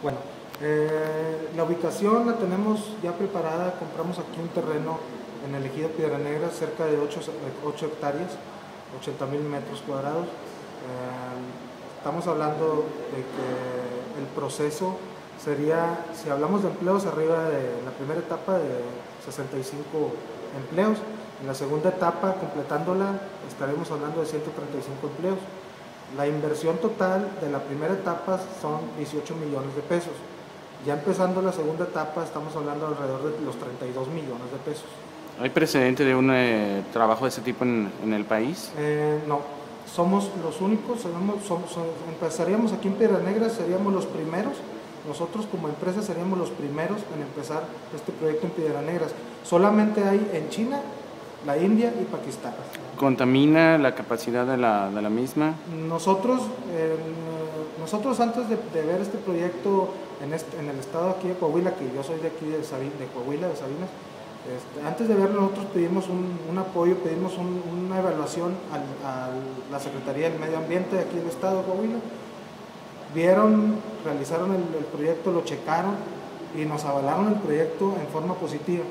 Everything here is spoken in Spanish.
Bueno, eh, la ubicación la tenemos ya preparada, compramos aquí un terreno en el ejido Piedra Negra, cerca de 8, hectáreas, 80 mil metros cuadrados. Eh, estamos hablando de que el proceso sería, si hablamos de empleos, arriba de la primera etapa de 65 empleos, en la segunda etapa, completándola, estaremos hablando de 135 empleos. La inversión total de la primera etapa son 18 millones de pesos. Ya empezando la segunda etapa estamos hablando alrededor de los 32 millones de pesos. ¿Hay precedente de un eh, trabajo de ese tipo en, el país? Eh, no, somos los únicos, empezaríamos aquí en Piedra Negra, seríamos los primeros, nosotros como empresa seríamos los primeros en empezar este proyecto en Piedra Negras. Solamente hay en China la India y Pakistán. ¿Contamina la capacidad de la, de la misma? Nosotros, nosotros antes de, ver este proyecto en, este, en, el estado aquí de Coahuila, que yo soy de aquí de, de Coahuila, de Sabinas, este, antes de verlo nosotros pedimos un, un apoyo, pedimos una evaluación a la Secretaría del Medio Ambiente de aquí del estado de Coahuila. Vieron, realizaron el, el proyecto, lo checaron y nos avalaron el proyecto en forma positiva.